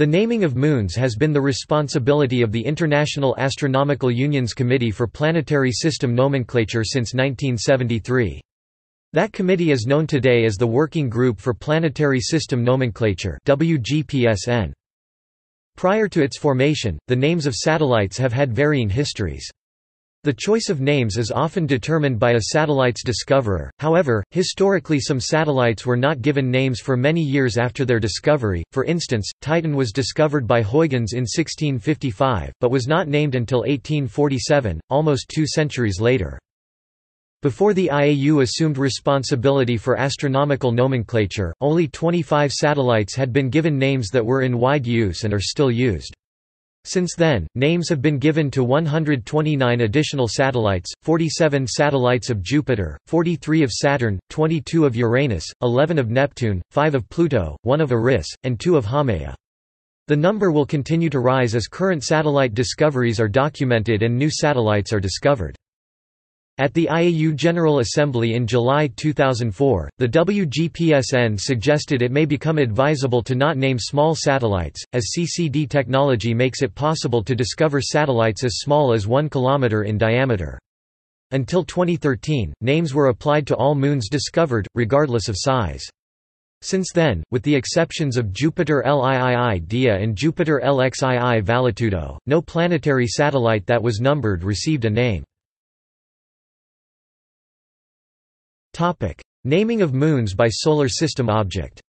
The naming of moons has been the responsibility of the International Astronomical Union's Committee for Planetary System Nomenclature since 1973. That committee is known today as the Working Group for Planetary System Nomenclature WGPSN. Prior to its formation, the names of satellites have had varying histories. The choice of names is often determined by a satellite's discoverer, however, historically some satellites were not given names for many years after their discovery, for instance, Titan was discovered by Huygens in 1655, but was not named until 1847, almost two centuries later. Before the IAU assumed responsibility for astronomical nomenclature, only 25 satellites had been given names that were in wide use and are still used. Since then, names have been given to 129 additional satellites, 47 satellites of Jupiter, 43 of Saturn, 22 of Uranus, 11 of Neptune, 5 of Pluto, 1 of Eris, and 2 of Haumea. The number will continue to rise as current satellite discoveries are documented and new satellites are discovered. At the IAU General Assembly in July 2004, the WGPSN suggested it may become advisable to not name small satellites, as CCD technology makes it possible to discover satellites as small as 1 km in diameter. Until 2013, names were applied to all moons discovered, regardless of size. Since then, with the exceptions of Jupiter LIII Dia and Jupiter LXII Valetudo, no planetary satellite that was numbered received a name. Topic: Naming of moons by solar system object.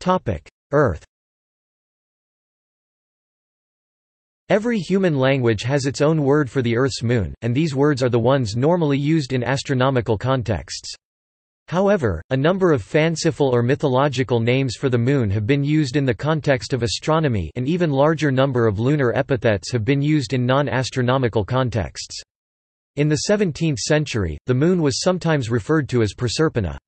Topic: Earth. Every human language has its own word for the Earth's moon, and these words are the ones normally used in astronomical contexts. However, a number of fanciful or mythological names for the Moon have been used in the context of astronomy an even larger number of lunar epithets have been used in non-astronomical contexts. In the 17th century, the Moon was sometimes referred to as Proserpina.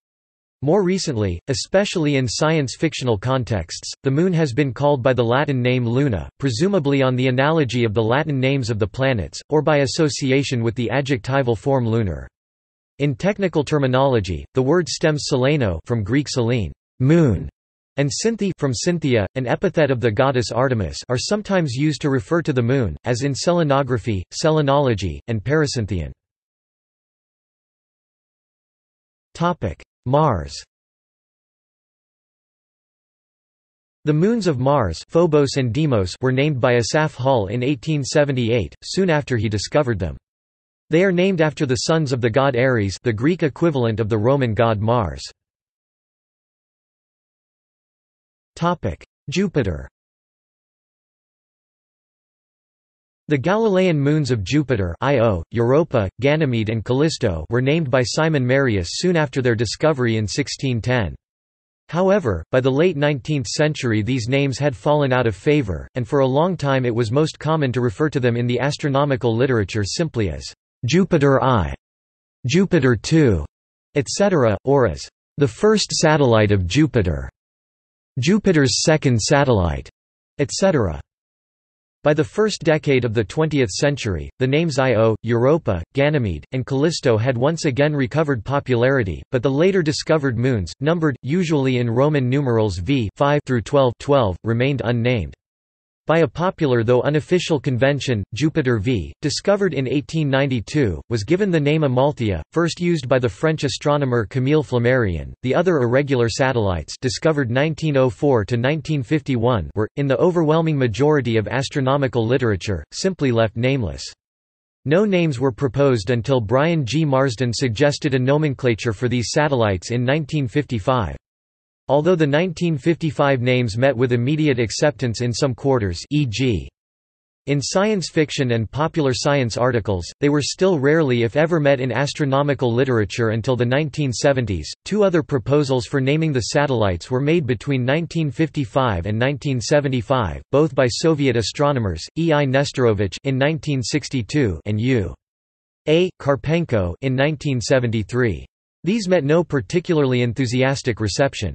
More recently, especially in science-fictional contexts, the Moon has been called by the Latin name Luna, presumably on the analogy of the Latin names of the planets, or by association with the adjectival form lunar. In technical terminology, the word stems seleno from Greek selene moon", and Cynthi from Cynthia, an epithet of the goddess Artemis are sometimes used to refer to the moon, as in selenography, selenology, and paracynthion. Mars The moons of Mars Phobos and Deimos were named by Asaph Hall in 1878, soon after he discovered them. They are named after the sons of the god Ares the Greek equivalent of the Roman god Mars. Jupiter The Galilean moons of Jupiter Io, Europa, Ganymede and Callisto were named by Simon Marius soon after their discovery in 1610. However, by the late 19th century these names had fallen out of favor, and for a long time it was most common to refer to them in the astronomical literature simply as Jupiter I, Jupiter II, etc., or as the first satellite of Jupiter. Jupiter's second satellite, etc. By the first decade of the 20th century, the names Io, Europa, Ganymede, and Callisto had once again recovered popularity, but the later discovered moons, numbered, usually in Roman numerals V 5 through 12, 12 remained unnamed. By a popular though unofficial convention, Jupiter V, discovered in 1892, was given the name Amalthea, first used by the French astronomer Camille Flammarion. The other irregular satellites discovered 1904 to 1951 were, in the overwhelming majority of astronomical literature, simply left nameless. No names were proposed until Brian G. Marsden suggested a nomenclature for these satellites in 1955. Although the 1955 names met with immediate acceptance in some quarters e.g. In science fiction and popular science articles, they were still rarely if ever met in astronomical literature until the 1970s. Two other proposals for naming the satellites were made between 1955 and 1975, both by Soviet astronomers, E. I. Nesterovich in 1962 and U. A. Karpenko in 1973. These met no particularly enthusiastic reception.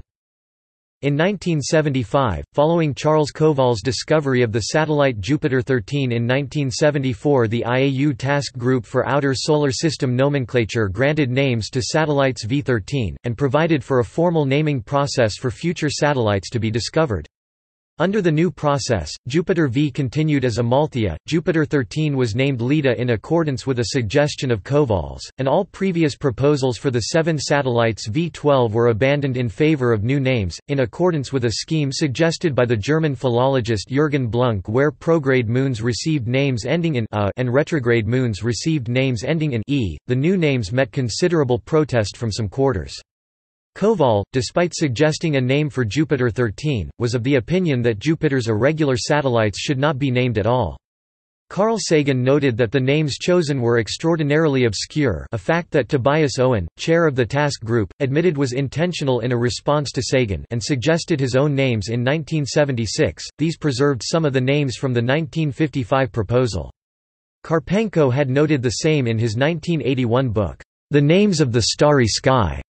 In 1975, following Charles Kowal's discovery of the satellite Jupiter 13 in 1974 the IAU Task Group for Outer Solar System Nomenclature granted names to satellites V13, and provided for a formal naming process for future satellites to be discovered. Under the new process, Jupiter V continued as Amalthea, Jupiter 13 was named Leda in accordance with a suggestion of Kowal's, and all previous proposals for the seven satellites V12 were abandoned in favor of new names, in accordance with a scheme suggested by the German philologist Jürgen Blunck where prograde moons received names ending in a and retrograde moons received names ending in e. The new names met considerable protest from some quarters. Kowal, despite suggesting a name for Jupiter 13, was of the opinion that Jupiter's irregular satellites should not be named at all. Carl Sagan noted that the names chosen were extraordinarily obscure a fact that Tobias Owen, chair of the task group, admitted was intentional in a response to Sagan and suggested his own names in 1976, these preserved some of the names from the 1955 proposal. Karpenko had noted the same in his 1981 book, The Names of the Starry Sky.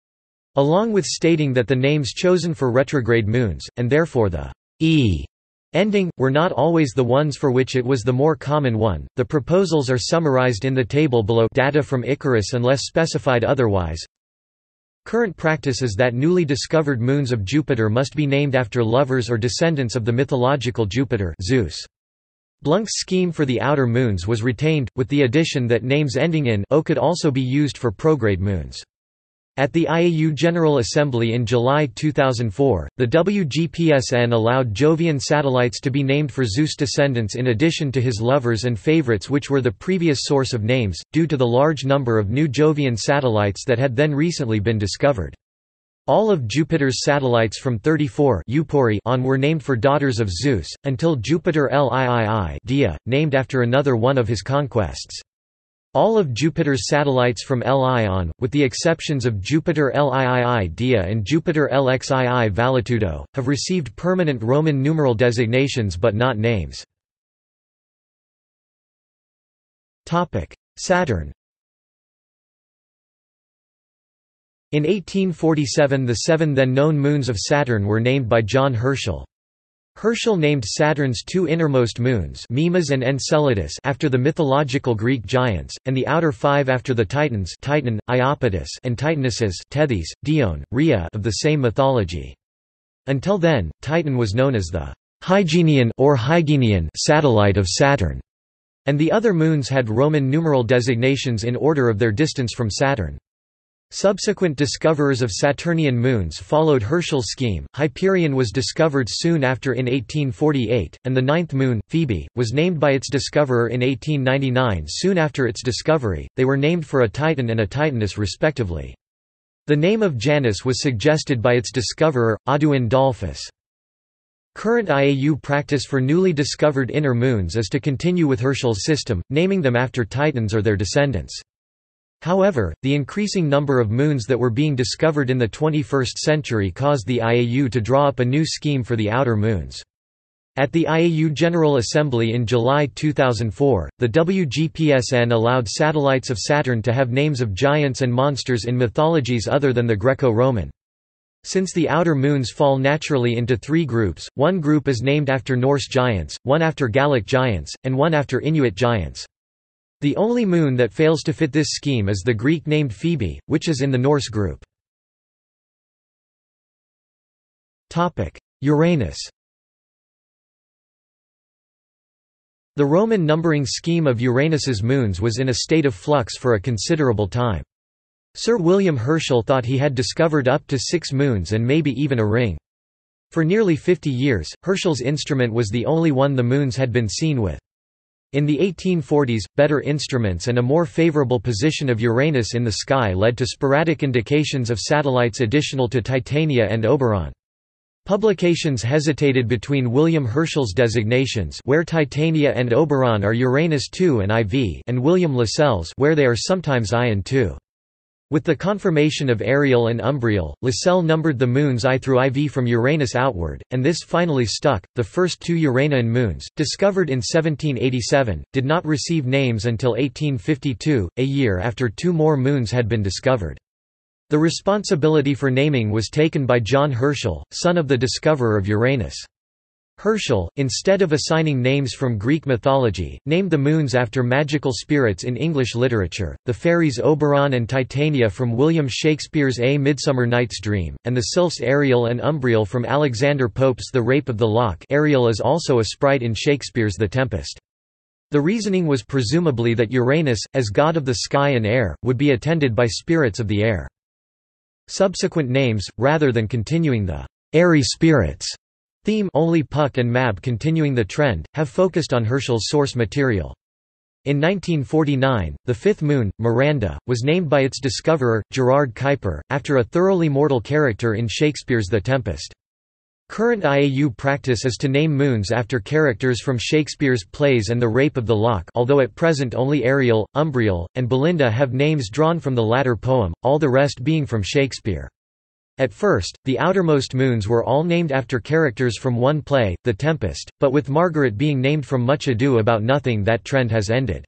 Along with stating that the names chosen for retrograde moons, and therefore the e ending, were not always the ones for which it was the more common one. The proposals are summarized in the table below data from Icarus unless specified otherwise. Current practice is that newly discovered moons of Jupiter must be named after lovers or descendants of the mythological Jupiter Zeus. Blunck's scheme for the outer moons was retained, with the addition that names ending in o could also be used for prograde moons. At the IAU General Assembly in July 2004, the WGPSN allowed Jovian satellites to be named for Zeus descendants in addition to his lovers and favorites which were the previous source of names, due to the large number of new Jovian satellites that had then recently been discovered. All of Jupiter's satellites from 34 on were named for daughters of Zeus, until Jupiter Liii Dia, named after another one of his conquests. All of Jupiter's satellites from Li on, with the exceptions of Jupiter Liii Dia and Jupiter Lxii Valetudo, have received permanent Roman numeral designations but not names. Saturn In 1847 the seven then known moons of Saturn were named by John Herschel. Herschel named Saturn's two innermost moons Mimas and Enceladus after the mythological Greek giants, and the outer five after the Titans Titan, Iapetus and Titanesses Tethys, Dione, Rhea of the same mythology. Until then, Titan was known as the Huyghenian or Hugenian satellite of Saturn, and the other moons had Roman numeral designations in order of their distance from Saturn. Subsequent discoverers of Saturnian moons followed Herschel's scheme. Hyperion was discovered soon after in 1848, and the ninth moon, Phoebe, was named by its discoverer in 1899 soon after its discovery. They were named for a Titan and a Titaness respectively. The name of Janus was suggested by its discoverer, Audouin Dollfus. Current IAU practice for newly discovered inner moons is to continue with Herschel's system, naming them after Titans or their descendants. However, the increasing number of moons that were being discovered in the 21st century caused the IAU to draw up a new scheme for the outer moons. At the IAU General Assembly in July 2004, the WGPSN allowed satellites of Saturn to have names of giants and monsters in mythologies other than the Greco-Roman. Since the outer moons fall naturally into three groups, one group is named after Norse giants, one after Gallic giants, and one after Inuit giants. The only moon that fails to fit this scheme is the Greek named Phoebe, which is in the Norse group. Uranus The Roman numbering scheme of Uranus's moons was in a state of flux for a considerable time. Sir William Herschel thought he had discovered up to six moons and maybe even a ring. For nearly 50 years, Herschel's instrument was the only one the moons had been seen with. In the 1840s, better instruments and a more favorable position of Uranus in the sky led to sporadic indications of satellites additional to Titania and Oberon. Publications hesitated between William Herschel's designations where Titania and Oberon are Uranus II and IV and William Lassell's where they are sometimes I and II. With the confirmation of Ariel and Umbriel, Lassell numbered the moons I through IV from Uranus outward, and this finally stuck. The first two Uranian moons, discovered in 1787, did not receive names until 1852, a year after two more moons had been discovered. The responsibility for naming was taken by John Herschel, son of the discoverer of Uranus. Herschel, instead of assigning names from Greek mythology, named the moons after magical spirits in English literature, the fairies Oberon and Titania from William Shakespeare's A Midsummer Night's Dream, and the sylphs Ariel and Umbriel from Alexander Pope's The Rape of the Lock Ariel is also a sprite in Shakespeare's The Tempest. The reasoning was presumably that Uranus, as god of the sky and air, would be attended by spirits of the air. Subsequent names, rather than continuing the airy spirits theme only Puck and Mab continuing the trend, have focused on Herschel's source material. In 1949, the fifth moon, Miranda, was named by its discoverer, Gerard Kuiper, after a thoroughly mortal character in Shakespeare's The Tempest. Current IAU practice is to name moons after characters from Shakespeare's plays and The Rape of the Lock although at present only Ariel, Umbriel, and Belinda have names drawn from the latter poem, all the rest being from Shakespeare. At first, the outermost moons were all named after characters from one play, The Tempest, but with Margaret being named from Much Ado About Nothing that trend has ended.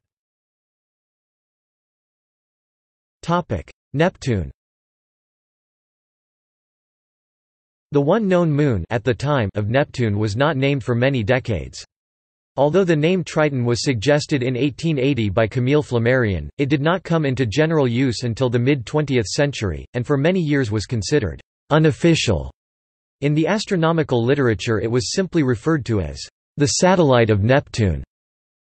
Neptune The one known moon at the time of Neptune was not named for many decades. Although the name Triton was suggested in 1880 by Camille Flammarion, it did not come into general use until the mid-20th century, and for many years was considered unofficial. In the astronomical literature it was simply referred to as the satellite of Neptune.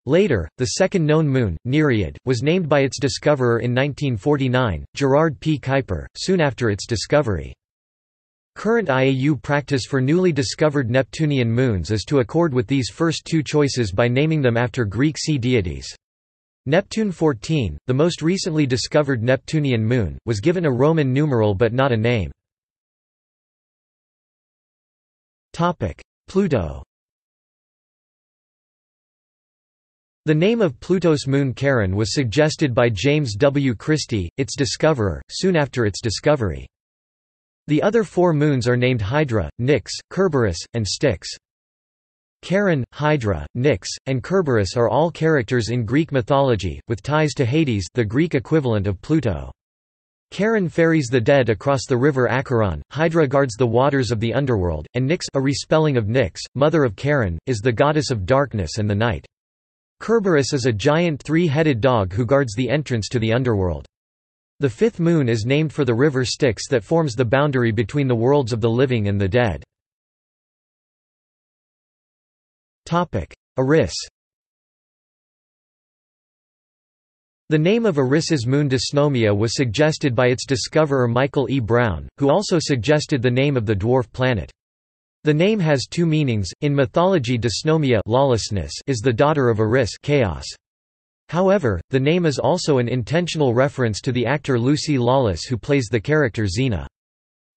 Later, the second known moon, Nereid, was named by its discoverer in 1949, Gerard P. Kuiper, soon after its discovery. Current IAU practice for newly discovered Neptunian moons is to accord with these first two choices by naming them after Greek sea deities. Neptune 14, the most recently discovered Neptunian moon, was given a Roman numeral but not a name. Pluto The name of Pluto's moon Charon was suggested by James W. Christy, its discoverer, soon after its discovery. The other four moons are named Hydra, Nix, Kerberos, and Styx. Charon, Hydra, Nix, and Kerberos are all characters in Greek mythology, with ties to Hades the Greek equivalent of Pluto. Charon ferries the dead across the river Acheron, Hydra guards the waters of the underworld, and Nix a respelling of Nyx, mother of Charon, is the goddess of darkness and the night. Kerberos is a giant three-headed dog who guards the entrance to the underworld. The fifth moon is named for the river Styx that forms the boundary between the worlds of the living and the dead. Eris The name of Eris's moon Dysnomia was suggested by its discoverer Michael E. Brown, who also suggested the name of the dwarf planet. The name has two meanings. In mythology, Dysnomia lawlessness is the daughter of Eris chaos. However, the name is also an intentional reference to the actor Lucy Lawless who plays the character Xena.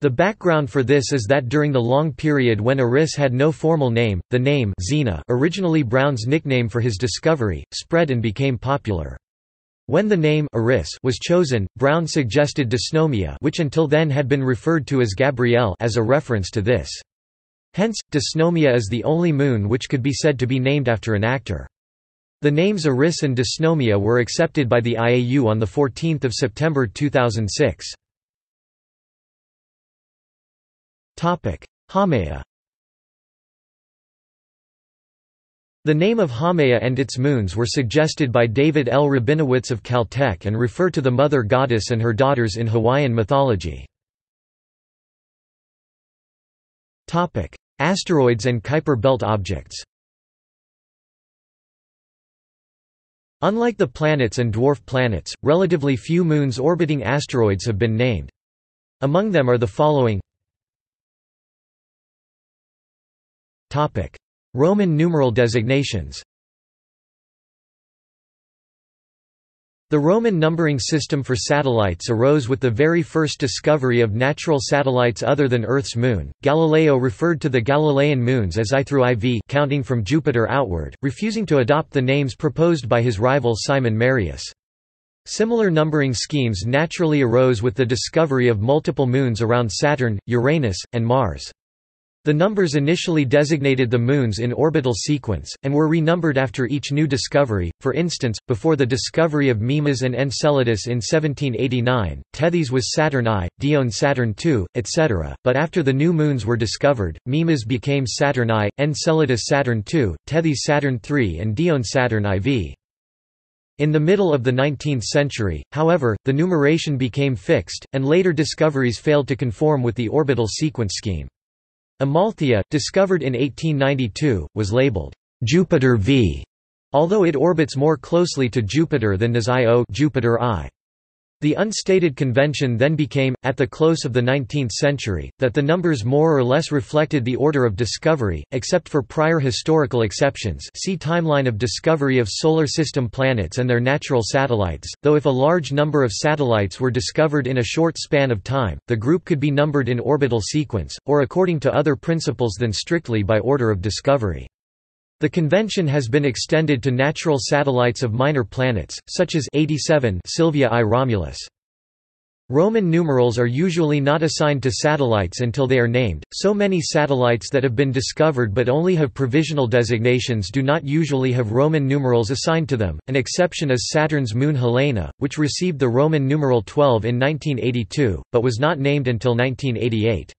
The background for this is that during the long period when Eris had no formal name, the name Xena originally Brown's nickname for his discovery, spread and became popular. When the name Eris was chosen, Brown suggested dysnomia which until then had been referred to as Gabrielle as a reference to this. Hence, dysnomia is the only moon which could be said to be named after an actor. The names Eris and Dysnomia were accepted by the IAU on 14 September 2006. Haumea The name of Haumea and its moons were suggested by David L. Rabinowitz of Caltech and refer to the mother goddess and her daughters in Hawaiian mythology. Asteroids and Kuiper belt objects Unlike the planets and dwarf planets, relatively few moons orbiting asteroids have been named. Among them are the following. Roman numeral designations The Roman numbering system for satellites arose with the very first discovery of natural satellites other than Earth's moon. Galileo referred to the Galilean moons as I through IV counting from Jupiter outward, refusing to adopt the names proposed by his rival Simon Marius. Similar numbering schemes naturally arose with the discovery of multiple moons around Saturn, Uranus, and Mars. The numbers initially designated the moons in orbital sequence, and were renumbered after each new discovery, for instance, before the discovery of Mimas and Enceladus in 1789, Tethys was Saturn I, Dione Saturn II, etc., but after the new moons were discovered, Mimas became Saturn I, Enceladus Saturn II, Tethys Saturn III and Dione Saturn IV. In the middle of the 19th century, however, the numeration became fixed, and later discoveries failed to conform with the orbital sequence scheme. Amalthea, discovered in 1892, was labeled Jupiter V, although it orbits more closely to Jupiter than does Io Jupiter I. The unstated convention then became, at the close of the 19th century, that the numbers more or less reflected the order of discovery, except for prior historical exceptions see Timeline of discovery of Solar System planets and their natural satellites, though if a large number of satellites were discovered in a short span of time, the group could be numbered in orbital sequence, or according to other principles than strictly by order of discovery. The convention has been extended to natural satellites of minor planets, such as 87 Sylvia I Romulus. Roman numerals are usually not assigned to satellites until they are named, so many satellites that have been discovered but only have provisional designations do not usually have Roman numerals assigned to them, an exception is Saturn's moon Helene, which received the Roman numeral 12 in 1982, but was not named until 1988.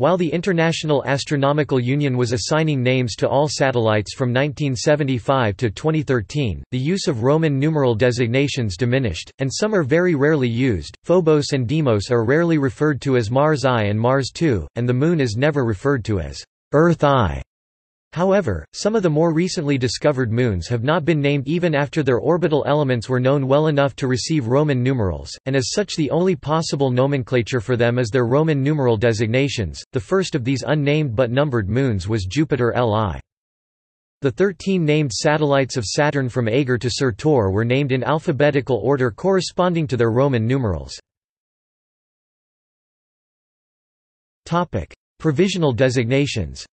While the International Astronomical Union was assigning names to all satellites from 1975 to 2013, the use of Roman numeral designations diminished, and some are very rarely used. Phobos and Deimos are rarely referred to as Mars I and Mars II, and the Moon is never referred to as Earth I. However, some of the more recently discovered moons have not been named even after their orbital elements were known well enough to receive Roman numerals, and as such the only possible nomenclature for them is their Roman numeral designations. The first of these unnamed but numbered moons was Jupiter Li. The 13 named satellites of Saturn from Aegir to Surtur were named in alphabetical order corresponding to their Roman numerals. Provisional designations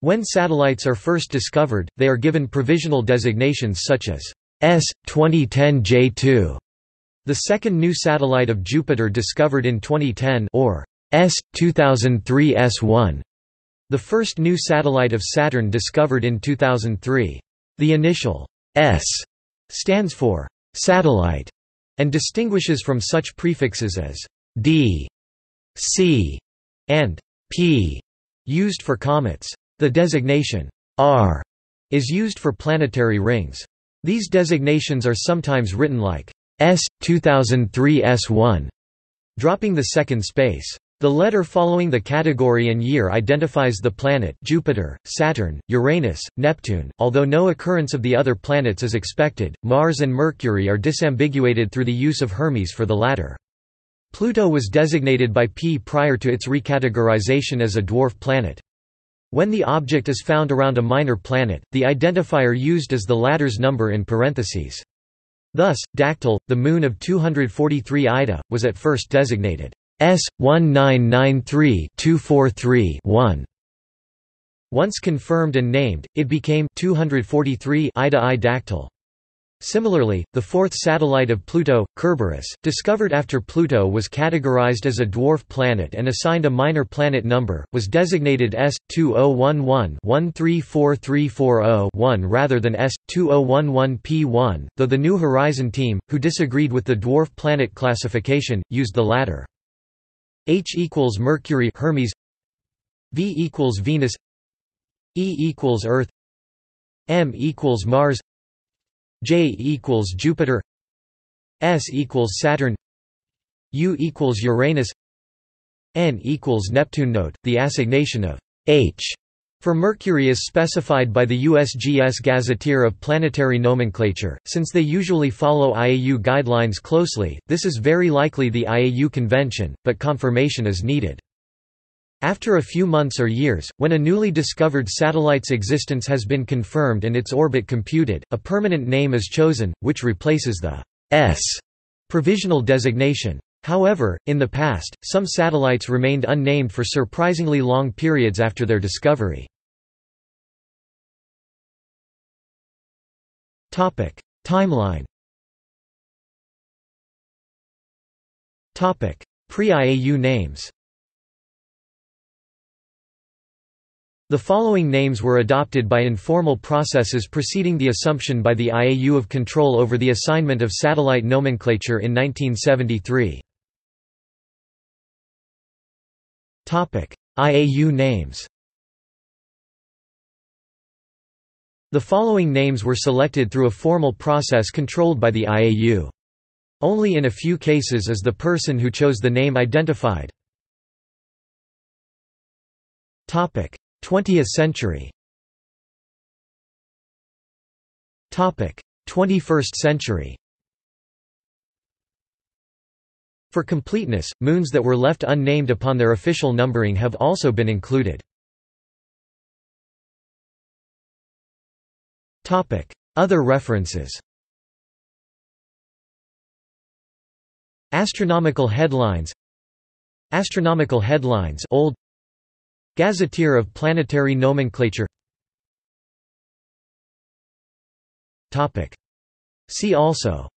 When satellites are first discovered, they are given provisional designations such as S 2010 J2, the second new satellite of Jupiter discovered in 2010, or S 2003 S1, the first new satellite of Saturn discovered in 2003. The initial S stands for satellite and distinguishes from such prefixes as D, C, and P used for comets. The designation R is used for planetary rings. These designations are sometimes written like S 2003 S1, dropping the second space. The letter following the category and year identifies the planet Jupiter, Saturn, Uranus, Neptune, although no occurrence of the other planets is expected. Mars and Mercury are disambiguated through the use of Hermes for the latter. Pluto was designated by P prior to its recategorization as a dwarf planet. When the object is found around a minor planet, the identifier used is the latter's number in parentheses. Thus, Dactyl, the moon of 243 Ida, was at first designated S 1993-243-1. Once confirmed and named, it became 243 Ida I Dactyl. Similarly, the fourth satellite of Pluto, Kerberos, discovered after Pluto was categorized as a dwarf planet and assigned a minor planet number, was designated S2011-134340-1 rather than S2011P1, though the New Horizon team, who disagreed with the dwarf planet classification, used the latter. H equals Mercury Hermes. V equals Venus. E equals Earth. M equals Mars J equals Jupiter S equals Saturn U equals Uranus N equals Neptune Note, the assignation of H for Mercury is specified by the USGS Gazetteer of Planetary Nomenclature. Since they usually follow IAU guidelines closely, this is very likely the IAU convention, but confirmation is needed. After a few months or years, when a newly discovered satellite's existence has been confirmed and its orbit computed, a permanent name is chosen, which replaces the S provisional designation. However, in the past, some satellites remained unnamed for surprisingly long periods after their discovery. Timeline Pre-IAU names The following names were adopted by informal processes preceding the assumption by the IAU of control over the assignment of satellite nomenclature in 1973. IAU names The following names were selected through a formal process controlled by the IAU. Only in a few cases is the person who chose the name identified. 20th century. 21st century. For completeness, moons that were left unnamed upon their official numbering have also been included. Other references. Astronomical headlines. Astronomical headlines Old Gazetteer of Planetary Nomenclature. See also.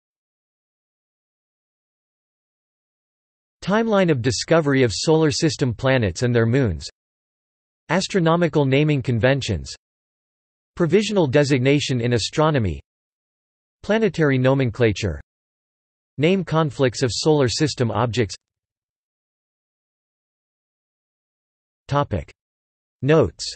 Timeline of discovery of Solar System planets and their moons. Astronomical naming conventions. Provisional designation in astronomy. Planetary nomenclature. Name conflicts of Solar System objects Notes